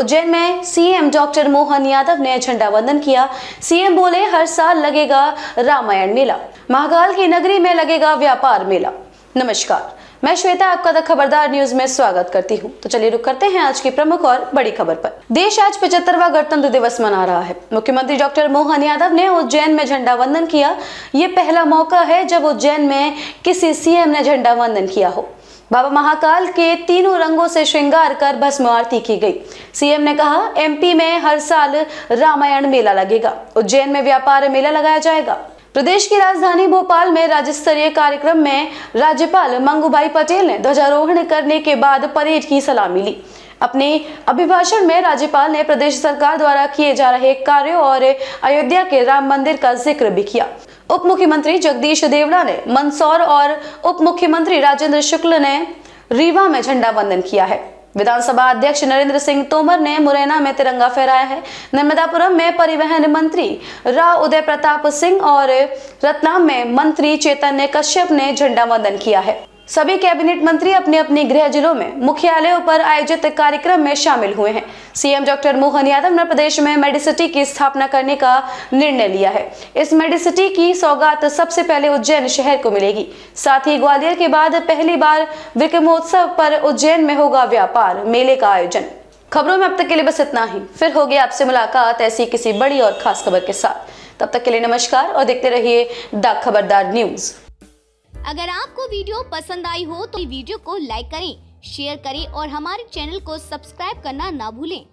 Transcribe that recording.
उज्जैन में CM doctor Mohan Yadav ने झंडा वंदन किया। सीएम बोले, हर साल लगेगा रामायण मेला। महाकाल की नगरी में लगेगा व्यापार मेला। नमस्कार, मैं श्वेता, आपका द खबरदार न्यूज़ में स्वागत करती हूँ। तो चलिए रुक करते हैं आज की प्रमुख और बड़ी खबर पर। देश आज पचहत्तरवा गणतंत्र दिवस मना रहा है। मुख्यमंत्री डॉक्टर मोहन यादव ने उज्जैन में झंडा वंदन किया। ये पहला मौका है जब उज्जैन में किसी सीएम ने झंडा वंदन किया हो। बाबा महाकाल के तीनों रंगों से श्रृंगार कर भस्म आरती की गई। सीएम ने कहा, एमपी में हर साल रामायण मेला लगेगा। उज्जैन में व्यापार मेला लगाया जाएगा। प्रदेश की राजधानी भोपाल में राज्य स्तरीय कार्यक्रम में राज्यपाल मंगूभाई पटेल ने ध्वजारोहण करने के बाद परेड की सलामी ली। अपने अभिभाषण में राज्यपाल ने प्रदेश सरकार द्वारा किए जा रहे कार्यों और अयोध्या के राम मंदिर का ज़िक्र भी किया। उप मुख्यमंत्री जगदीश देवड़ा ने मंदसौर और उप मुख्यमंत्री राजेंद्र शुक्ल ने रीवा में झंडा वंदन किया है। विधानसभा अध्यक्ष नरेंद्र सिंह तोमर ने मुरैना में तिरंगा फहराया है। नर्मदापुरम में परिवहन मंत्री राव उदय प्रताप सिंह और रतलाम में मंत्री चैतन्य कश्यप ने झंडा वंदन किया है। सभी कैबिनेट मंत्री अपने अपने गृह जिलों में, मुख्यालयों पर आयोजित कार्यक्रम में शामिल हुए हैं। सीएम डॉक्टर मोहन यादव ने प्रदेश में मेडिसिटी की स्थापना करने का निर्णय लिया है। इस मेडिसिटी की सौगात सबसे पहले उज्जैन शहर को मिलेगी। साथ ही ग्वालियर के बाद पहली बार विक्रमोत्सव पर उज्जैन में होगा व्यापार, मेले का आयोजन। खबरों में अब तक के लिए बस इतना ही। फिर होगी आपसे मुलाकात ऐसी किसी बड़ी और खास खबर के साथ। तब तक के लिए नमस्कार और देखते रहिए द खबरदार न्यूज़। अगर आपको वीडियो पसंद आई हो तो वीडियो को लाइक करें शेयर करें और हमारे चैनल को सब्सक्राइब करना ना भूलें।